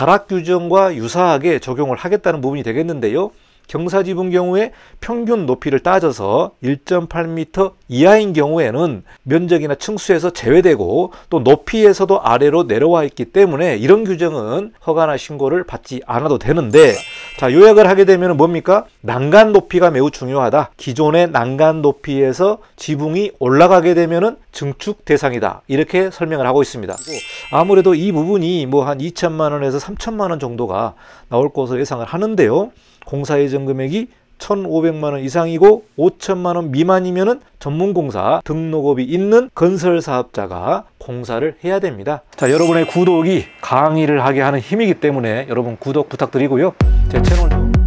다락 규정과 유사하게 적용을 하겠다는 부분이 되겠는데요. 경사지분 경우에 평균 높이를 따져서 1.8m 이하인 경우에는 면적이나 층수에서 제외되고 또 높이에서도 아래로 내려와 있기 때문에 이런 규정은 허가나 신고를 받지 않아도 되는데 자 요약을 하게 되면 뭡니까? 난간 높이가 매우 중요하다. 기존의 난간 높이에서 지붕이 올라가게 되면 증축 대상이다. 이렇게 설명을 하고 있습니다. 아무래도 이 부분이 뭐 한 2천만 원에서 3천만 원 정도가 나올 것으로 예상을 하는데요. 공사 예정 금액이 1,500만 원 이상이고 5천만 원 미만이면은 전문 공사 등록업이 있는 건설 사업자가 공사를 해야 됩니다. 자, 여러분의 구독이 강의를 하게 하는 힘이기 때문에 여러분 구독 부탁드리고요. 제 채널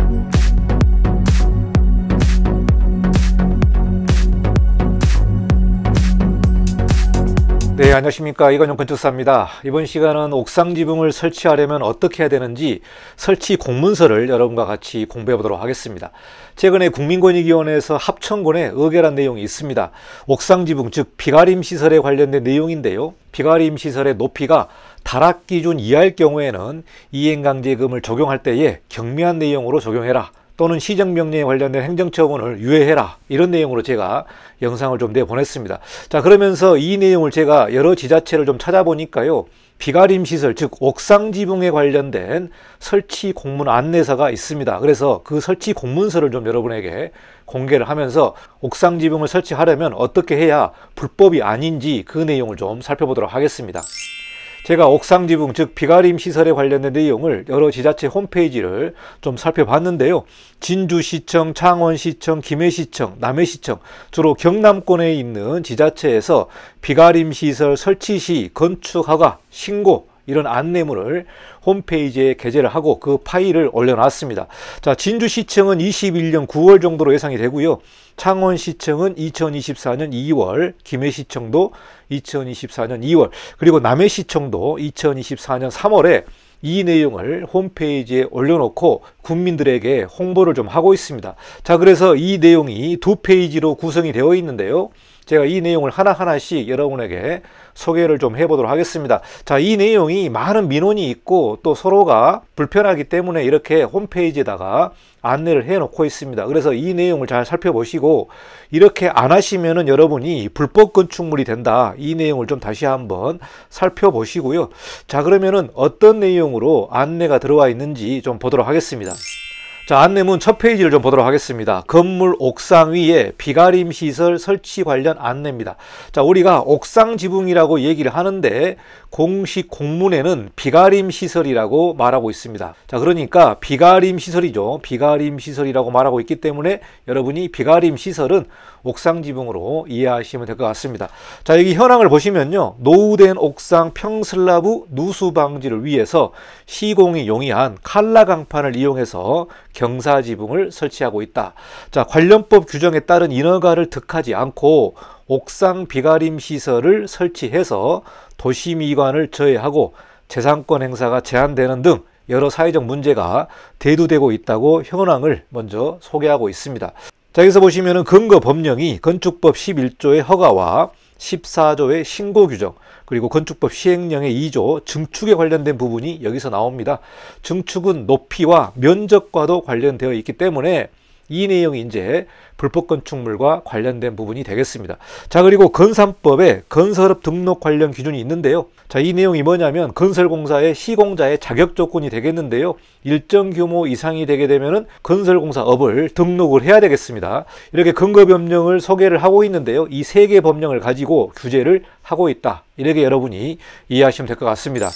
네, 안녕하십니까. 이건영 건축사입니다. 이번 시간은 옥상 지붕을 설치하려면 어떻게 해야 되는지 설치 공문서를 여러분과 같이 공부해 보도록 하겠습니다. 최근에 국민권익위원회에서 합천군에 의결한 내용이 있습니다. 옥상 지붕, 즉 비가림 시설에 관련된 내용인데요. 비가림 시설의 높이가 다락 기준 이하일 경우에는 이행강제금을 적용할 때에 경미한 내용으로 적용해라. 또는 시정명령에 관련된 행정처분을 유예해라 이런 내용으로 제가 영상을 좀 내보냈습니다. 자 그러면서 이 내용을 제가 여러 지자체를 좀 찾아보니까요. 비가림 시설 즉 옥상 지붕에 관련된 설치 공문 안내서가 있습니다. 그래서 그 설치 공문서를 좀 여러분에게 공개를 하면서 옥상 지붕을 설치하려면 어떻게 해야 불법이 아닌지 그 내용을 좀 살펴보도록 하겠습니다. 제가 옥상 지붕 즉 비가림 시설에 관련된 내용을 여러 지자체 홈페이지를 좀 살펴봤는데요. 진주시청, 창원시청, 김해시청, 남해시청 주로 경남권에 있는 지자체에서 비가림 시설 설치 시 건축 허가 신고 이런 안내문을 홈페이지에 게재를 하고 그 파일을 올려놨습니다. 자, 진주시청은 21년 9월 정도로 예상이 되고요. 창원시청은 2024년 2월, 김해시청도 2024년 2월, 그리고 남해시청도 2024년 3월에 이 내용을 홈페이지에 올려놓고 국민들에게 홍보를 좀 하고 있습니다. 자, 그래서 이 내용이 두 페이지로 구성이 되어 있는데요. 제가 이 내용을 하나하나씩 여러분에게 소개를 좀 해보도록 하겠습니다. 자, 이 내용이 많은 민원이 있고 또 서로가 불편하기 때문에 이렇게 홈페이지에다가 안내를 해 놓고 있습니다. 그래서 이 내용을 잘 살펴보시고 이렇게 안 하시면은 여러분이 불법 건축물이 된다. 이 내용을 좀 다시 한번 살펴보시고요. 자, 그러면은 어떤 내용으로 안내가 들어와 있는지 좀 보도록 하겠습니다. 자, 안내문 첫 페이지를 좀 보도록 하겠습니다. 건물 옥상 위에 비가림 시설 설치 관련 안내입니다. 자, 우리가 옥상 지붕이라고 얘기를 하는데 공식 공문에는 비가림 시설이라고 말하고 있습니다. 자, 그러니까 비가림 시설이죠. 비가림 시설이라고 말하고 있기 때문에 여러분이 비가림 시설은 옥상 지붕으로 이해하시면 될 것 같습니다. 자, 여기 현황을 보시면요. 노후된 옥상 평슬라브 누수 방지를 위해서 시공이 용이한 칼라 강판을 이용해서 경사 지붕을 설치하고 있다. 자, 관련법 규정에 따른 인허가를 득하지 않고 옥상 비가림 시설을 설치해서 도시미관을 저해하고 재산권 행사가 제한되는 등 여러 사회적 문제가 대두되고 있다고 현황을 먼저 소개하고 있습니다. 자, 여기서 보시면은 근거 법령이 건축법 11조의 허가와 14조의 신고 규정, 그리고 건축법 시행령의 2조 증축에 관련된 부분이 여기서 나옵니다. 증축은 높이와 면적과도 관련되어 있기 때문에 이 내용이 이제 불법 건축물과 관련된 부분이 되겠습니다. 자, 그리고 건산법에 건설업 등록 관련 기준이 있는데요. 자, 이 내용이 뭐냐면 건설공사의 시공자의 자격 조건이 되겠는데요. 일정 규모 이상이 되게 되면은 건설공사업을 등록을 해야 되겠습니다. 이렇게 근거 법령을 소개를 하고 있는데요. 이 세 개 법령을 가지고 규제를 하고 있다. 이렇게 여러분이 이해하시면 될 것 같습니다.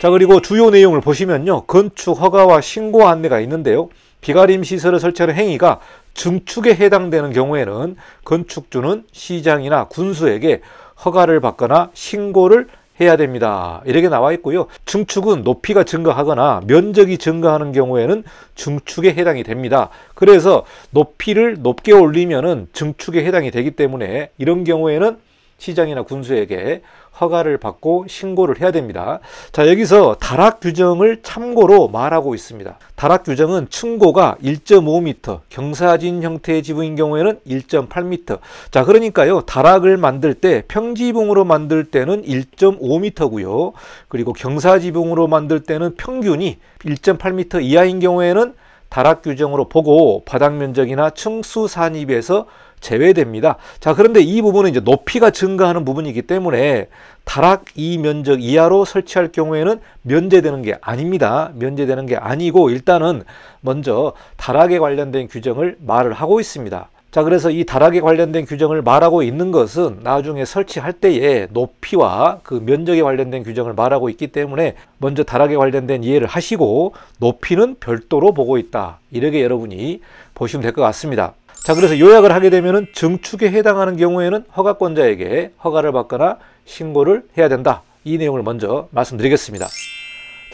자, 그리고 주요 내용을 보시면요. 건축 허가와 신고 안내가 있는데요. 비가림 시설을 설치하는 행위가 증축에 해당되는 경우에는 건축주는 시장이나 군수에게 허가를 받거나 신고를 해야 됩니다. 이렇게 나와 있고요. 증축은 높이가 증가하거나 면적이 증가하는 경우에는 증축에 해당이 됩니다. 그래서 높이를 높게 올리면은 증축에 해당이 되기 때문에 이런 경우에는 시장이나 군수에게 허가를 받고 신고를 해야 됩니다. 자, 여기서 다락 규정을 참고로 말하고 있습니다. 다락 규정은 층고가 1.5m, 경사진 형태의 지붕인 경우에는 1.8m. 자, 그러니까요. 다락을 만들 때 평지붕으로 만들 때는 1.5m고요. 그리고 경사지붕으로 만들 때는 평균이 1.8m 이하인 경우에는 다락 규정으로 보고 바닥 면적이나 층수 산입에서 제외됩니다. 자, 그런데 이 부분은 이제 높이가 증가하는 부분이기 때문에 다락 이 면적 이하로 설치할 경우에는 면제되는 게 아닙니다. 면제되는 게 아니고 일단은 먼저 다락에 관련된 규정을 말을 하고 있습니다. 자, 그래서 이 다락에 관련된 규정을 말하고 있는 것은 나중에 설치할 때에 높이와 그 면적에 관련된 규정을 말하고 있기 때문에 먼저 다락에 관련된 이해를 하시고 높이는 별도로 보고 있다. 이렇게 여러분이 보시면 될 것 같습니다. 자, 그래서 요약을 하게 되면은 증축에 해당하는 경우에는 허가권자에게 허가를 받거나 신고를 해야 된다. 이 내용을 먼저 말씀드리겠습니다.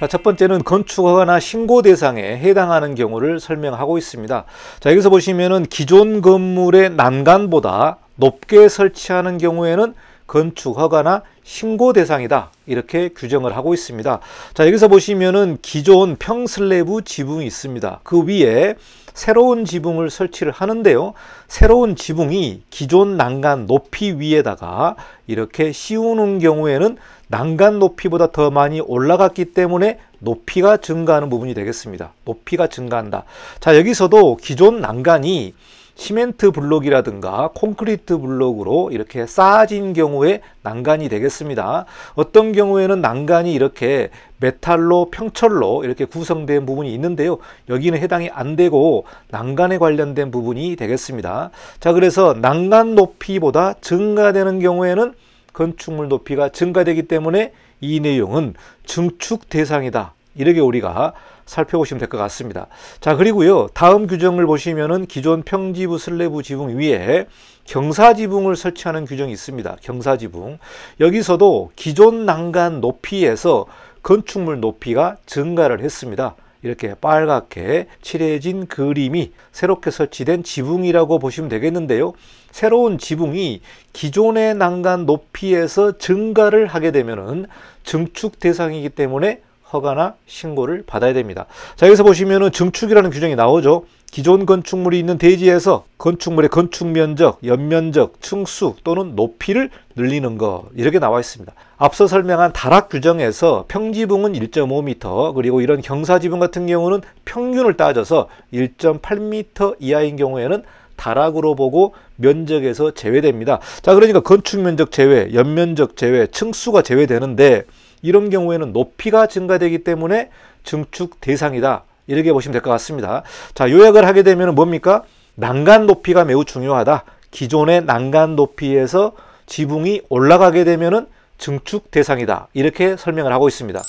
자, 첫 번째는 건축허가나 신고 대상에 해당하는 경우를 설명하고 있습니다. 자, 여기서 보시면은 기존 건물의 난간보다 높게 설치하는 경우에는 건축허가나 신고 대상이다. 이렇게 규정을 하고 있습니다. 자, 여기서 보시면은 기존 평슬래브 지붕이 있습니다. 그 위에 새로운 지붕을 설치를 하는데요. 새로운 지붕이 기존 난간 높이 위에다가 이렇게 씌우는 경우에는 난간 높이보다 더 많이 올라갔기 때문에 높이가 증가하는 부분이 되겠습니다. 높이가 증가한다. 자, 여기서도 기존 난간이 시멘트 블록이라든가 콘크리트 블록으로 이렇게 쌓아진 경우에 난간이 되겠습니다. 어떤 경우에는 난간이 이렇게 메탈로 평철로 이렇게 구성된 부분이 있는데요. 여기는 해당이 안 되고 난간에 관련된 부분이 되겠습니다. 자, 그래서 난간 높이보다 증가되는 경우에는 건축물 높이가 증가되기 때문에 이 내용은 증축 대상이다. 이렇게 우리가 살펴보시면 될 것 같습니다. 자, 그리고요. 다음 규정을 보시면은 기존 평지부 슬래브 지붕 위에 경사지붕을 설치하는 규정이 있습니다. 경사지붕. 여기서도 기존 난간 높이에서 건축물 높이가 증가를 했습니다. 이렇게 빨갛게 칠해진 그림이 새롭게 설치된 지붕이라고 보시면 되겠는데요. 새로운 지붕이 기존의 난간 높이에서 증가를 하게 되면 은 증축 대상이기 때문에 허가나 신고를 받아야 됩니다. 자, 여기서 보시면은 증축이라는 규정이 나오죠. 기존 건축물이 있는 대지에서 건축물의 건축 면적, 연면적, 층수 또는 높이를 늘리는 것 이렇게 나와 있습니다. 앞서 설명한 다락 규정에서 평지붕은 1.5m 그리고 이런 경사지붕 같은 경우는 평균을 따져서 1.8m 이하인 경우에는 다락으로 보고 면적에서 제외됩니다. 자, 그러니까 건축 면적 제외, 연면적 제외, 층수가 제외되는데 이런 경우에는 높이가 증가되기 때문에 증축 대상이다. 이렇게 보시면 될 것 같습니다. 자, 요약을 하게 되면 뭡니까? 난간 높이가 매우 중요하다. 기존의 난간 높이에서 지붕이 올라가게 되면은 증축 대상이다. 이렇게 설명을 하고 있습니다.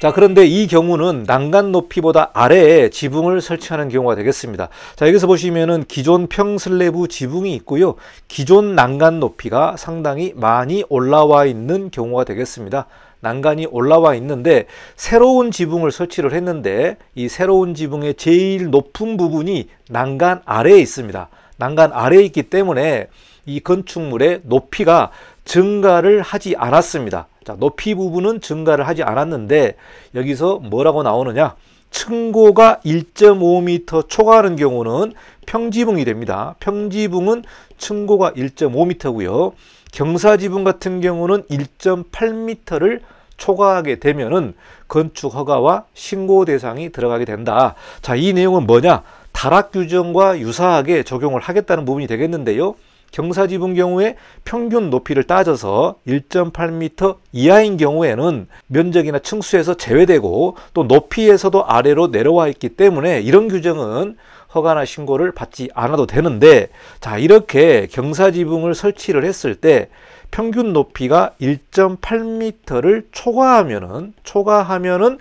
자, 그런데 이 경우는 난간 높이보다 아래에 지붕을 설치하는 경우가 되겠습니다. 자, 여기서 보시면은 기존 평슬래브 지붕이 있고요. 기존 난간 높이가 상당히 많이 올라와 있는 경우가 되겠습니다. 난간이 올라와 있는데 새로운 지붕을 설치를 했는데 이 새로운 지붕의 제일 높은 부분이 난간 아래에 있습니다. 난간 아래에 있기 때문에 이 건축물의 높이가 증가를 하지 않았습니다. 자, 높이 부분은 증가를 하지 않았는데 여기서 뭐라고 나오느냐? 층고가 1.5m 초과하는 경우는 평지붕이 됩니다. 평지붕은 층고가 1.5m고요. 경사 지붕 같은 경우는 1.8m를 초과하게 되면은 건축 허가와 신고 대상이 들어가게 된다. 자, 이 내용은 뭐냐? 다락 규정과 유사하게 적용을 하겠다는 부분이 되겠는데요. 경사 지붕 경우에 평균 높이를 따져서 1.8m 이하인 경우에는 면적이나 층수에서 제외되고 또 높이에서도 아래로 내려와 있기 때문에 이런 규정은 허가나 신고를 받지 않아도 되는데 자 이렇게 경사지붕을 설치를 했을 때 평균 높이가 1.8m를 초과하면은 초과하면은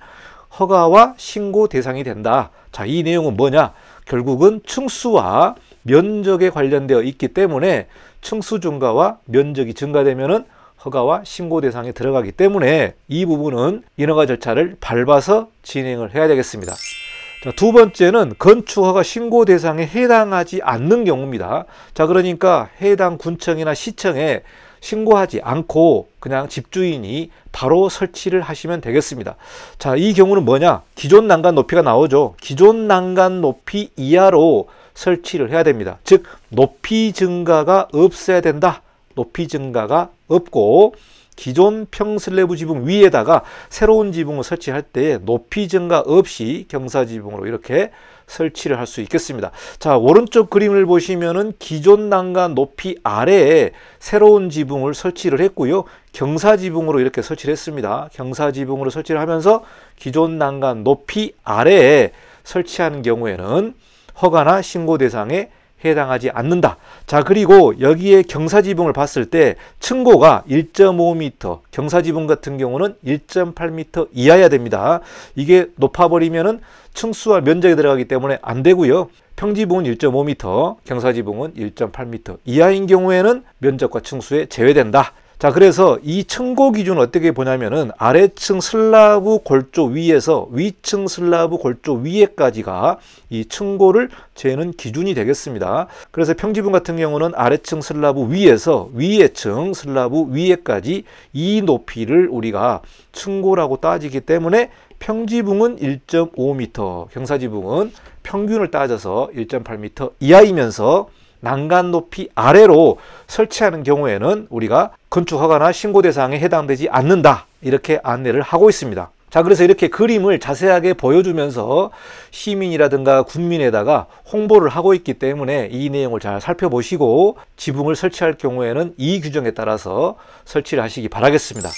허가와 신고 대상이 된다. 자, 이 내용은 뭐냐? 결국은 층수와 면적에 관련되어 있기 때문에 층수 증가와 면적이 증가되면은 허가와 신고 대상에 들어가기 때문에 이 부분은 인허가 절차를 밟아서 진행을 해야 되겠습니다. 자, 두 번째는 건축허가 신고 대상에 해당하지 않는 경우입니다. 자, 그러니까 해당 군청이나 시청에 신고하지 않고 그냥 집주인이 바로 설치를 하시면 되겠습니다. 자, 이 경우는 뭐냐? 기존 난간 높이가 나오죠. 기존 난간 높이 이하로 설치를 해야 됩니다. 즉, 높이 증가가 없어야 된다. 높이 증가가 없고 기존 평슬래브 지붕 위에다가 새로운 지붕을 설치할 때 높이 증가 없이 경사 지붕으로 이렇게 설치를 할 수 있겠습니다. 자, 오른쪽 그림을 보시면은 기존 난간 높이 아래에 새로운 지붕을 설치를 했고요. 경사 지붕으로 이렇게 설치를 했습니다. 경사 지붕으로 설치를 하면서 기존 난간 높이 아래에 설치하는 경우에는 허가나 신고 대상에 해당하지 않는다. 자, 그리고 여기에 경사지붕을 봤을 때 층고가 1.5m, 경사지붕 같은 경우는 1.8m 이하야 됩니다. 이게 높아버리면은 층수와 면적이 들어가기 때문에 안 되고요. 평지붕은 1.5m, 경사지붕은 1.8m 이하인 경우에는 면적과 층수에 제외된다. 자, 그래서 이 층고 기준은 어떻게 보냐면은 아래층 슬라브 골조 위에서 위층 슬라브 골조 위에까지가 이 층고를 재는 기준이 되겠습니다. 그래서 평지붕 같은 경우는 아래층 슬라브 위에서 위에층 슬라브 위에까지 이 높이를 우리가 층고라고 따지기 때문에 평지붕은 1.5m, 경사지붕은 평균을 따져서 1.8m 이하이면서 난간 높이 아래로 설치하는 경우에는 우리가 건축 허가나 신고 대상에 해당되지 않는다. 이렇게 안내를 하고 있습니다. 자, 그래서 이렇게 그림을 자세하게 보여주면서 시민이라든가 군민에다가 홍보를 하고 있기 때문에 이 내용을 잘 살펴보시고 지붕을 설치할 경우에는 이 규정에 따라서 설치를 하시기 바라겠습니다.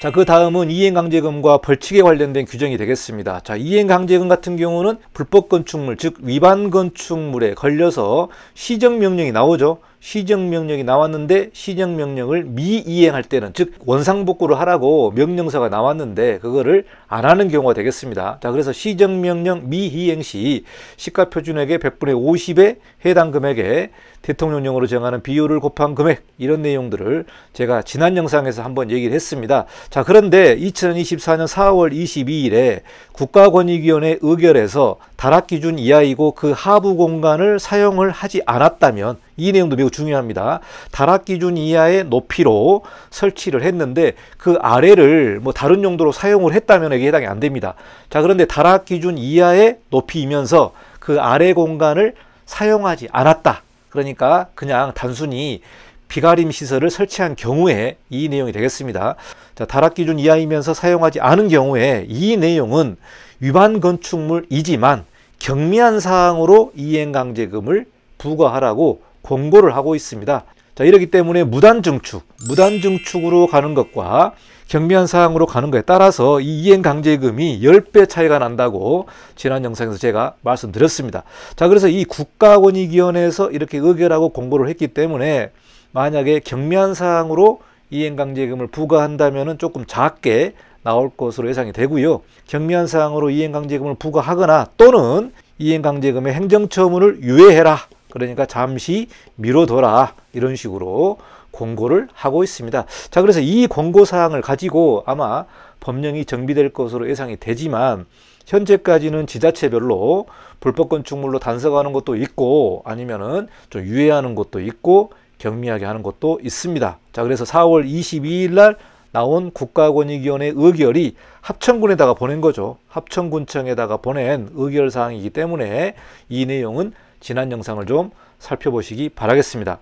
자, 그 다음은 이행강제금과 벌칙에 관련된 규정이 되겠습니다. 자, 이행강제금 같은 경우는 불법 건축물, 즉 위반 건축물에 걸려서 시정명령이 나오죠. 시정명령이 나왔는데 시정명령을 미이행할 때는 즉 원상복구를 하라고 명령서가 나왔는데 그거를 안 하는 경우가 되겠습니다. 자 그래서 시정명령 미이행 시 시가표준액의 100분의 50에 해당 금액에 대통령령으로 정하는 비율을 곱한 금액 이런 내용들을 제가 지난 영상에서 한번 얘기를 했습니다. 자 그런데 2024년 4월 22일에 국가권익위원회 의결에서 다락 기준 이하이고 그 하부 공간을 사용을 하지 않았다면 이 내용도 매우 중요합니다. 다락 기준 이하의 높이로 설치를 했는데 그 아래를 뭐 다른 용도로 사용을 했다면 이게 해당이 안 됩니다. 자 그런데 다락 기준 이하의 높이이면서 그 아래 공간을 사용하지 않았다. 그러니까 그냥 단순히 비가림 시설을 설치한 경우에 이 내용이 되겠습니다. 자, 다락 기준 이하이면서 사용하지 않은 경우에 이 내용은 위반 건축물이지만 경미한 사항으로 이행강제금을 부과하라고 공고를 하고 있습니다. 자, 이러기 때문에 무단 증축, 무단 증축으로 가는 것과 경미한 사항으로 가는 것에 따라서 이 이행 강제금이 10배 차이가 난다고 지난 영상에서 제가 말씀드렸습니다. 자, 그래서 이 국가권익위원회에서 이렇게 의결하고 공고를 했기 때문에 만약에 경미한 사항으로 이행 강제금을 부과한다면 조금 작게 나올 것으로 예상이 되고요. 경미한 사항으로 이행 강제금을 부과하거나 또는 이행 강제금의 행정처분을 유예해라. 그러니까 잠시 미뤄둬라. 이런 식으로 공고를 하고 있습니다. 자, 그래서 이 공고 사항을 가지고 아마 법령이 정비될 것으로 예상이 되지만 현재까지는 지자체별로 불법 건축물로 단속하는 것도 있고 아니면은 좀 유예하는 것도 있고 경미하게 하는 것도 있습니다. 자, 그래서 4월 22일 날 나온 국가권익위원회 의결이 합천군에다가 보낸 거죠. 합천군청에다가 보낸 의결 사항이기 때문에 이 내용은 지난 영상을 좀 살펴보시기 바라겠습니다.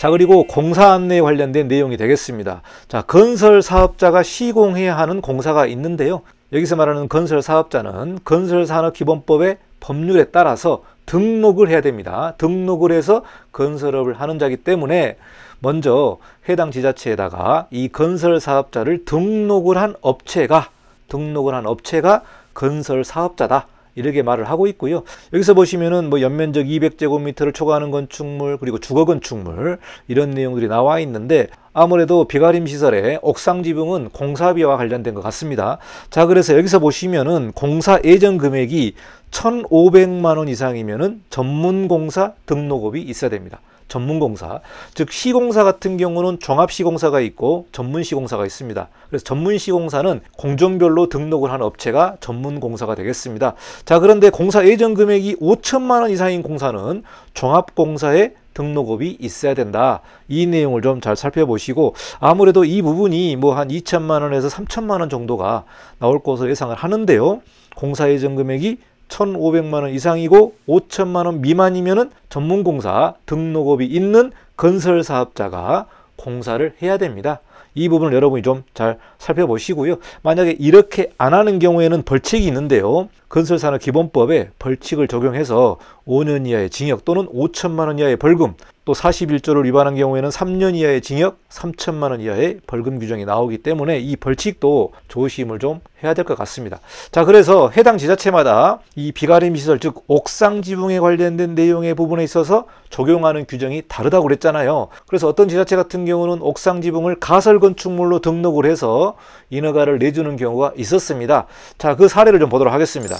자 그리고 공사 안내에 관련된 내용이 되겠습니다. 자 건설 사업자가 시공해야 하는 공사가 있는데요. 여기서 말하는 건설 사업자는 건설산업기본법의 법률에 따라서 등록을 해야 됩니다. 등록을 해서 건설업을 하는 자기 때문에 먼저 해당 지자체에다가 이 건설 사업자를 등록을 한 업체가 등록을 한 업체가 건설 사업자다. 이렇게 말을 하고 있고요. 여기서 보시면은 뭐 연면적 200제곱미터를 초과하는 건축물 그리고 주거 건축물 이런 내용들이 나와 있는데 아무래도 비가림 시설의 옥상 지붕은 공사비와 관련된 것 같습니다. 자, 그래서 여기서 보시면은 공사 예정 금액이 1,500만 원 이상이면은 전문 공사 등록업이 있어야 됩니다. 전문공사, 즉 시공사 같은 경우는 종합시공사가 있고 전문시공사가 있습니다. 그래서 전문시공사는 공정별로 등록을 한 업체가 전문공사가 되겠습니다. 자 그런데 공사 예정 금액이 5천만 원 이상인 공사는 종합공사에 등록업이 있어야 된다. 이 내용을 좀 잘 살펴보시고 아무래도 이 부분이 뭐 한 2천만 원에서 3천만 원 정도가 나올 것으로 예상을 하는데요. 공사 예정 금액이 1,500만 원 이상이고 5천만 원 미만이면은 전문 공사 등록업이 있는 건설 사업자가 공사를 해야 됩니다. 이 부분을 여러분이 좀 잘 살펴보시고요. 만약에 이렇게 안 하는 경우에는 벌칙이 있는데요. 건설산업 기본법에 벌칙을 적용해서 5년 이하의 징역 또는 5천만 원 이하의 벌금 또 41조를 위반한 경우에는 3년 이하의 징역, 3천만 원 이하의 벌금 규정이 나오기 때문에 이 벌칙도 조심을 좀 해야 될 것 같습니다. 자, 그래서 해당 지자체마다 이 비가림 시설 즉 옥상 지붕에 관련된 내용의 부분에 있어서 적용하는 규정이 다르다고 그랬잖아요. 그래서 어떤 지자체 같은 경우는 옥상 지붕을 가설 건축물로 등록을 해서 인허가를 내주는 경우가 있었습니다. 자, 그 사례를 좀 보도록 하겠습니다.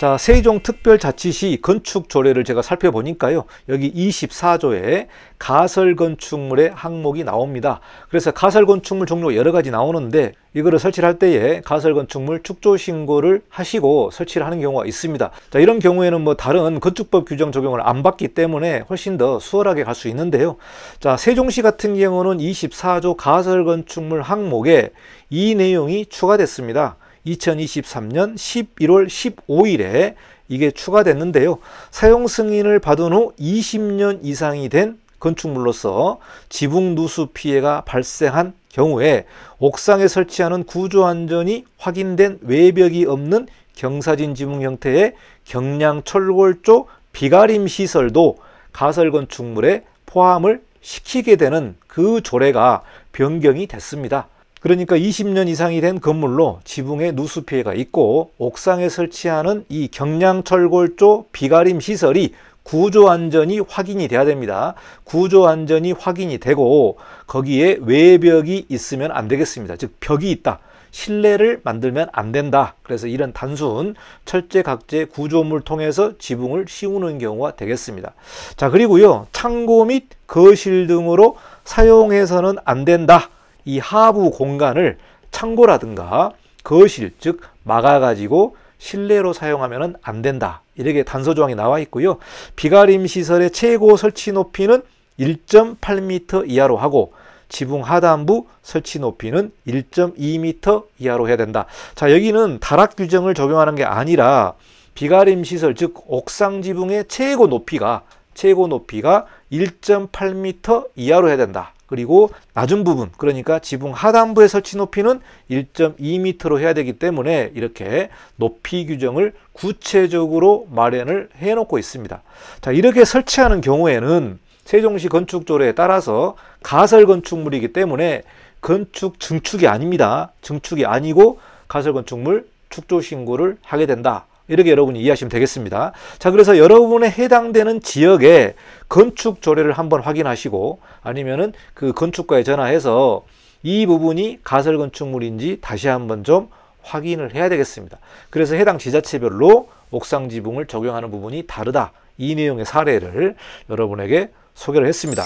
자, 세종 특별자치시 건축 조례를 제가 살펴보니까요. 여기 24조에 가설 건축물의 항목이 나옵니다. 그래서 가설 건축물 종류 여러 가지 나오는데 이거를 설치를 할 때에 가설 건축물 축조 신고를 하시고 설치를 하는 경우가 있습니다. 자, 이런 경우에는 뭐 다른 건축법 규정 적용을 안 받기 때문에 훨씬 더 수월하게 갈 수 있는데요. 자, 세종시 같은 경우는 24조 가설 건축물 항목에 이 내용이 추가됐습니다. 2023년 11월 15일에 이게 추가됐는데요. 사용 승인을 받은 후 20년 이상이 된 건축물로서 지붕 누수 피해가 발생한 경우에 옥상에 설치하는 구조 안전이 확인된 외벽이 없는 경사진 지붕 형태의 경량 철골조 비가림 시설도 가설 건축물에 포함을 시키게 되는 그 조례가 변경이 됐습니다. 그러니까 20년 이상이 된 건물로 지붕에 누수 피해가 있고 옥상에 설치하는 이 경량철골조 비가림 시설이 구조 안전이 확인이 돼야 됩니다. 구조 안전이 확인이 되고 거기에 외벽이 있으면 안 되겠습니다. 즉 벽이 있다. 실내를 만들면 안 된다. 그래서 이런 단순 철제 각재 구조물 통해서 지붕을 씌우는 경우가 되겠습니다. 자, 그리고요. 창고 및 거실 등으로 사용해서는 안 된다. 이 하부 공간을 창고라든가 거실 즉 막아가지고 실내로 사용하면 안 된다. 이렇게 단서 조항이 나와 있고요. 비가림 시설의 최고 설치 높이는 1.8m 이하로 하고 지붕 하단부 설치 높이는 1.2m 이하로 해야 된다. 자, 여기는 다락 규정을 적용하는 게 아니라 비가림 시설 즉 옥상 지붕의 최고 높이가 최고 높이가 1.8m 이하로 해야 된다. 그리고 낮은 부분 그러니까 지붕 하단부의 설치 높이는 1.2m로 해야 되기 때문에 이렇게 높이 규정을 구체적으로 마련을 해 놓고 있습니다. 자 이렇게 설치하는 경우에는 세종시 건축조례에 따라서 가설 건축물이기 때문에 건축 증축이 아닙니다. 증축이 아니고 가설 건축물 축조 신고를 하게 된다. 이렇게 여러분이 이해하시면 되겠습니다. 자, 그래서 여러분의 해당되는 지역에 건축 조례를 한번 확인하시고 아니면은 그 건축가에 전화해서 이 부분이 가설 건축물인지 다시 한번 좀 확인을 해야 되겠습니다. 그래서 해당 지자체별로 옥상 지붕을 적용하는 부분이 다르다. 이 내용의 사례를 여러분에게 소개를 했습니다.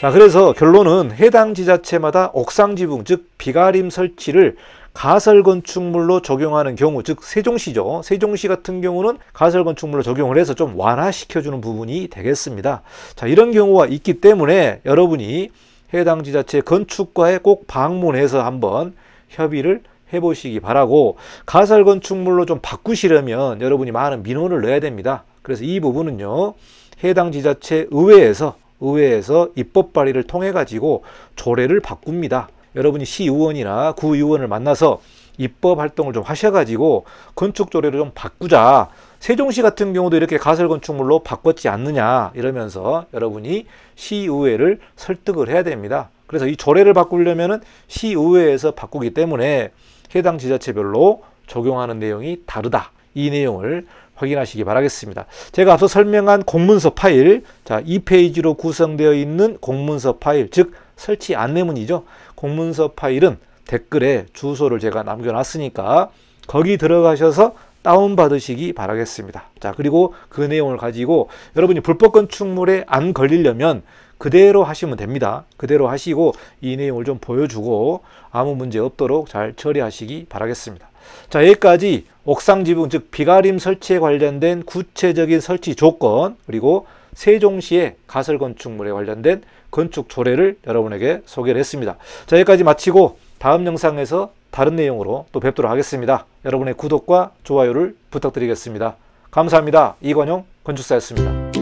자, 그래서 결론은 해당 지자체마다 옥상 지붕, 즉 비가림 설치를 가설 건축물로 적용하는 경우 즉 세종시죠. 세종시 같은 경우는 가설 건축물로 적용을 해서 좀 완화시켜 주는 부분이 되겠습니다. 자, 이런 경우가 있기 때문에 여러분이 해당 지자체 건축과에 꼭 방문해서 한번 협의를 해보시기 바라고 가설 건축물로 좀 바꾸시려면 여러분이 많은 민원을 넣어야 됩니다. 그래서 이 부분은요 해당 지자체 의회에서 의회에서 입법 발의를 통해 가지고 조례를 바꿉니다. 여러분이 시의원이나 구의원을 만나서 입법 활동을 좀 하셔가지고 건축 조례를 좀 바꾸자. 세종시 같은 경우도 이렇게 가설 건축물로 바꿨지 않느냐 이러면서 여러분이 시의회를 설득을 해야 됩니다. 그래서 이 조례를 바꾸려면은 시의회에서 바꾸기 때문에 해당 지자체별로 적용하는 내용이 다르다. 이 내용을 확인하시기 바라겠습니다. 제가 앞서 설명한 공문서 파일, 자, 2페이지로 구성되어 있는 공문서 파일, 즉 설치 안내문이죠. 공문서 파일은 댓글에 주소를 제가 남겨놨으니까 거기 들어가셔서 다운받으시기 바라겠습니다. 자, 그리고 그 내용을 가지고 여러분이 불법 건축물에 안 걸리려면 그대로 하시면 됩니다. 그대로 하시고 이 내용을 좀 보여주고 아무 문제 없도록 잘 처리하시기 바라겠습니다. 자, 여기까지 옥상 지붕 즉 비가림 설치에 관련된 구체적인 설치 조건 그리고 세종시의 가설 건축물에 관련된 건축 조례를 여러분에게 소개를 했습니다. 자, 여기까지 마치고 다음 영상에서 다른 내용으로 또 뵙도록 하겠습니다. 여러분의 구독과 좋아요를 부탁드리겠습니다. 감사합니다. 이건용 건축사였습니다.